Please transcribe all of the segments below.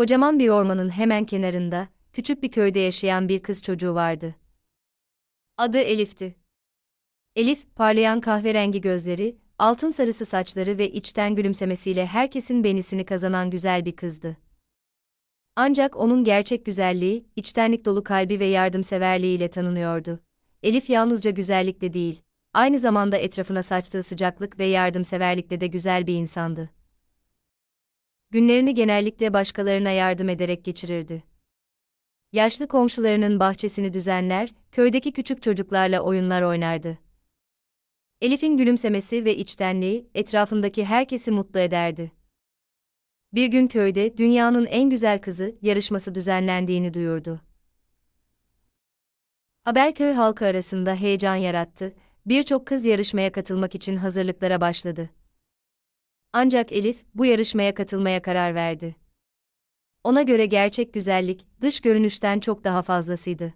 Kocaman bir ormanın hemen kenarında, küçük bir köyde yaşayan bir kız çocuğu vardı. Adı Elif'ti. Elif, parlayan kahverengi gözleri, altın sarısı saçları ve içten gülümsemesiyle herkesin beğenisini kazanan güzel bir kızdı. Ancak onun gerçek güzelliği, içtenlik dolu kalbi ve yardımseverliğiyle tanınıyordu. Elif yalnızca güzellikle değil, aynı zamanda etrafına saçtığı sıcaklık ve yardımseverlikle de güzel bir insandı. Günlerini genellikle başkalarına yardım ederek geçirirdi. Yaşlı komşularının bahçesini düzenler, köydeki küçük çocuklarla oyunlar oynardı. Elif'in gülümsemesi ve içtenliği etrafındaki herkesi mutlu ederdi. Bir gün köyde dünyanın en güzel kızı yarışması düzenlendiğini duyurdu. Haber köy halkı arasında heyecan yarattı, birçok kız yarışmaya katılmak için hazırlıklara başladı. Ancak Elif bu yarışmaya katılmaya karar verdi. Ona göre gerçek güzellik dış görünüşten çok daha fazlasıydı.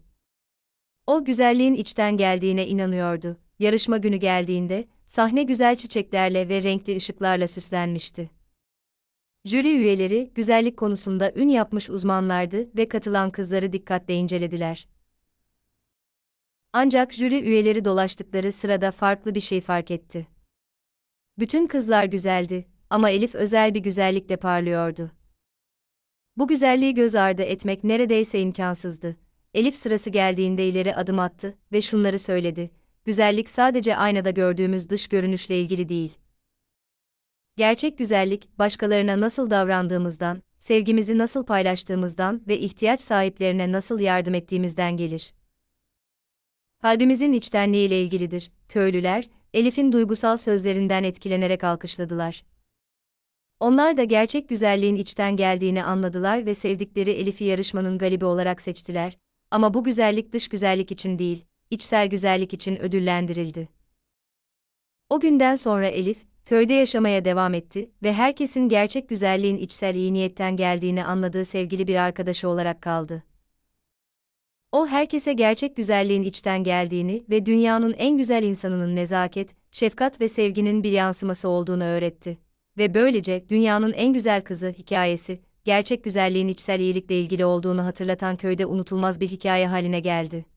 O güzelliğin içten geldiğine inanıyordu. Yarışma günü geldiğinde sahne güzel çiçeklerle ve renkli ışıklarla süslenmişti. Jüri üyeleri güzellik konusunda ün yapmış uzmanlardı ve katılan kızları dikkatle incelediler. Ancak jüri üyeleri dolaştıkları sırada farklı bir şey fark etti. Bütün kızlar güzeldi ama Elif özel bir güzellikle parlıyordu. Bu güzelliği göz ardı etmek neredeyse imkansızdı. Elif sırası geldiğinde ileri adım attı ve şunları söyledi. Güzellik sadece aynada gördüğümüz dış görünüşle ilgili değil. Gerçek güzellik, başkalarına nasıl davrandığımızdan, sevgimizi nasıl paylaştığımızdan ve ihtiyaç sahiplerine nasıl yardım ettiğimizden gelir. Kalbimizin içtenliğiyle ilgilidir. Köylüler, Elif'in duygusal sözlerinden etkilenerek alkışladılar. Onlar da gerçek güzelliğin içten geldiğini anladılar ve sevdikleri Elif'i yarışmanın galibi olarak seçtiler. Ama bu güzellik dış güzellik için değil, içsel güzellik için ödüllendirildi. O günden sonra Elif, köyde yaşamaya devam etti ve herkesin gerçek güzelliğin içsel iyi niyetten geldiğini anladığı sevgili bir arkadaşı olarak kaldı. O herkese gerçek güzelliğin içten geldiğini ve dünyanın en güzel insanının nezaket, şefkat ve sevginin bir yansıması olduğunu öğretti. Ve böylece dünyanın en güzel kızı hikayesi, gerçek güzelliğin içsel iyilikle ilgili olduğunu hatırlatan köyde unutulmaz bir hikaye haline geldi.